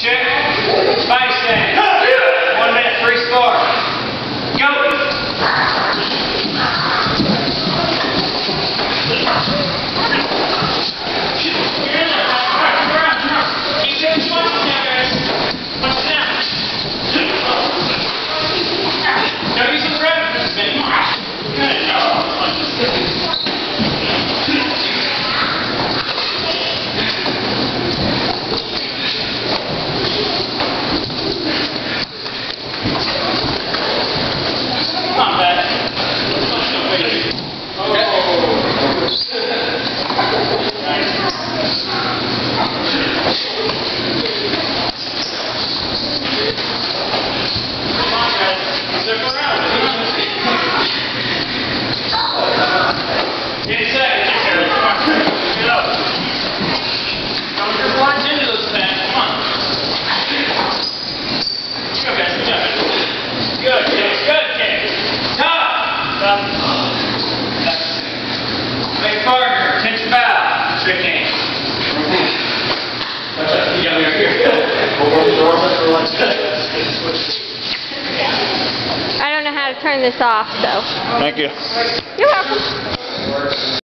Check. Bye, Tough. Tough. Make partner. Tension bow. Shake hands. You got me right here. I don't know how to turn this off, so. Thank you. You're welcome.